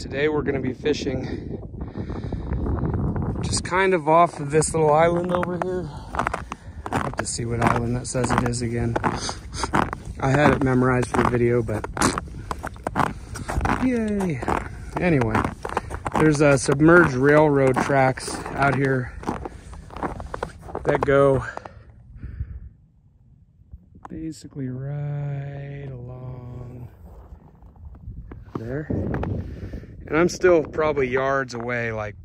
today we're gonna be fishing just kind of off of this little island over here. I have to see what island that says it is again. I had it memorized for the video, but yay. Anyway, there's a submerged railroad tracks out here that go basically right along there. And I'm still probably yards away, like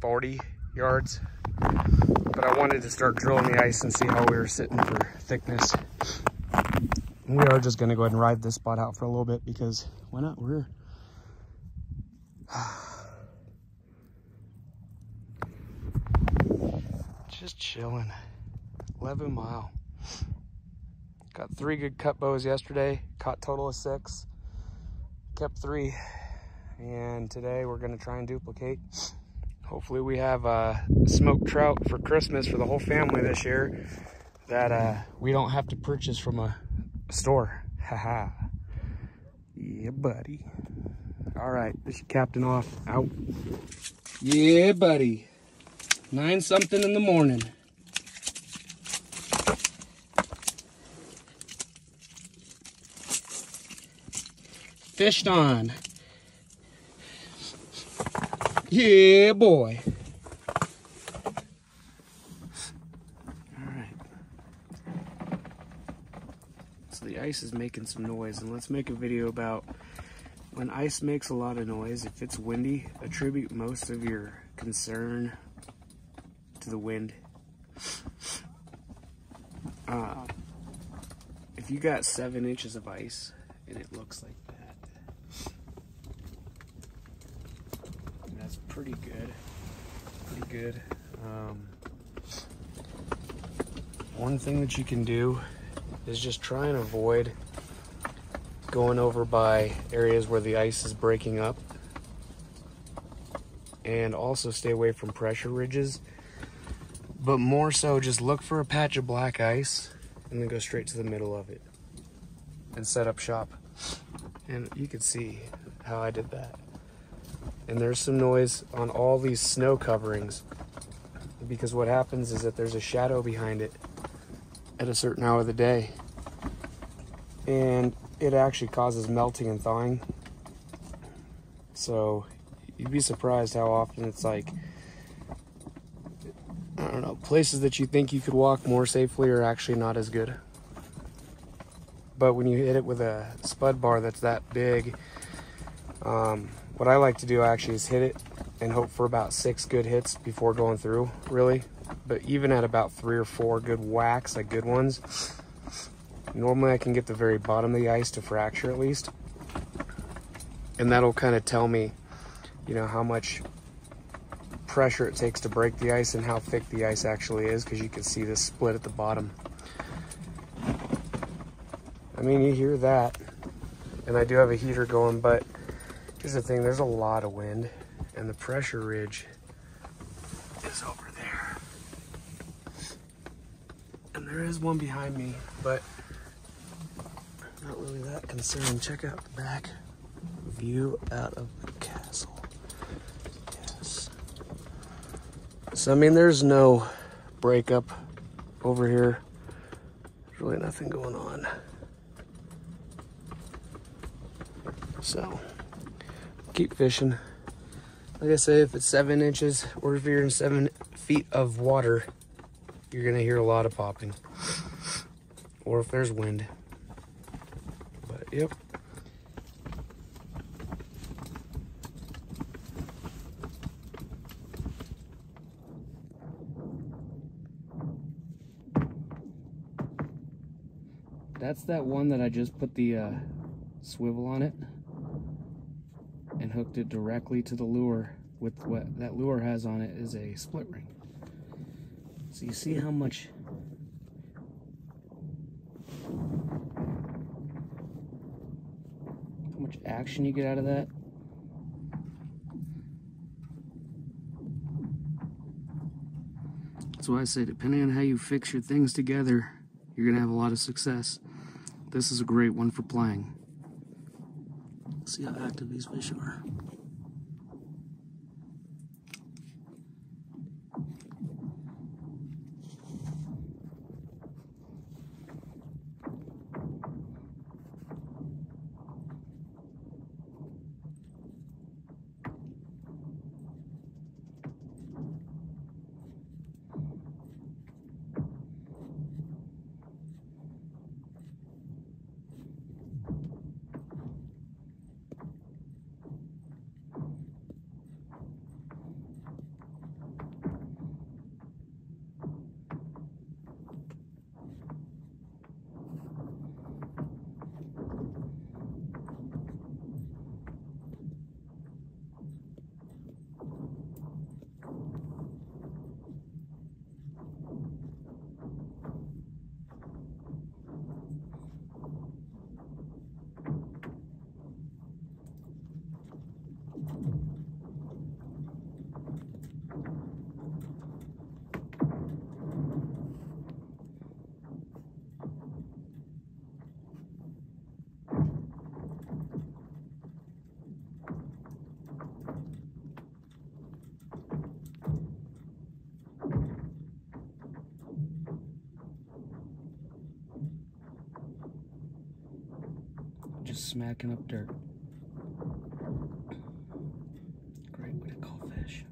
40 yards. But I wanted to start drilling the ice and see how we were sitting for thickness. We are just gonna go ahead and ride this spot out for a little bit because why not? We're just chilling. 11 mile. Got three good cutbows yesterday. Caught total of six. Kept three. And today we're gonna try and duplicate. Hopefully we have a smoked trout for Christmas for the whole family this year that uh, we don't have to purchase from a store. Haha. yeah, buddy. All right, this is captain off. Out. Yeah, buddy. Nine something in the morning. Fished on. Yeah, boy. All right. So the ice is making some noise, and let's make a video about when ice makes a lot of noise, if it's windy, attribute most of your concern to the wind. Uh, if you got seven inches of ice and it looks like that, that's pretty good. Pretty good. Um, one thing that you can do is just try and avoid going over by areas where the ice is breaking up and also stay away from pressure ridges but more so just look for a patch of black ice and then go straight to the middle of it and set up shop and you can see how I did that and there's some noise on all these snow coverings because what happens is that there's a shadow behind it at a certain hour of the day and it actually causes melting and thawing. So you'd be surprised how often it's like, I don't know, places that you think you could walk more safely are actually not as good. But when you hit it with a spud bar that's that big, um, what I like to do actually is hit it and hope for about six good hits before going through, really. But even at about three or four good whacks, like good ones, Normally I can get the very bottom of the ice to fracture at least. And that'll kind of tell me, you know, how much pressure it takes to break the ice and how thick the ice actually is because you can see this split at the bottom. I mean, you hear that. And I do have a heater going, but here's the thing, there's a lot of wind and the pressure ridge is over there. And there is one behind me, but not really that concerned. Check out the back view out of the castle. Yes. So, I mean, there's no breakup over here. There's really nothing going on. So, keep fishing. Like I say, if it's seven inches or if you're in seven feet of water, you're gonna hear a lot of popping. Or if there's wind. But yep. That's that one that I just put the uh, swivel on it and hooked it directly to the lure with what that lure has on it is a split ring. So you see how much how much action you get out of that. That's why I say, depending on how you fix your things together, you're gonna have a lot of success. This is a great one for playing. See how active these fish are. Just smacking up dirt. Great way to call fish.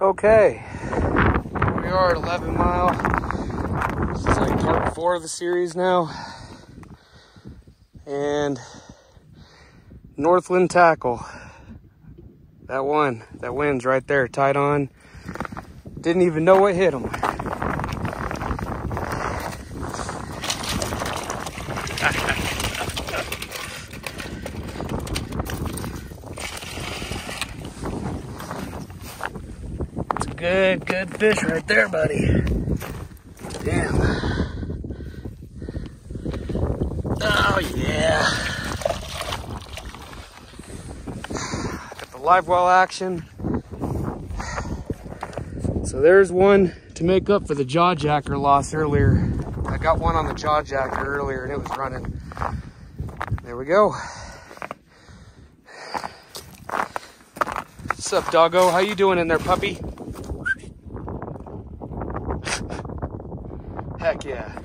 Okay, Here we are at 11 mile. This is like part four of the series now. And Northland tackle. That one, that wind's right there, tied on. Didn't even know what hit him. It's a good, good fish right there, buddy. Damn. Oh, yeah. Got the live well action. So there's one to make up for the jaw jacker loss earlier. I got one on the jaw jacker earlier and it was running. There we go. What's up, doggo? How you doing in there, puppy? Heck yeah.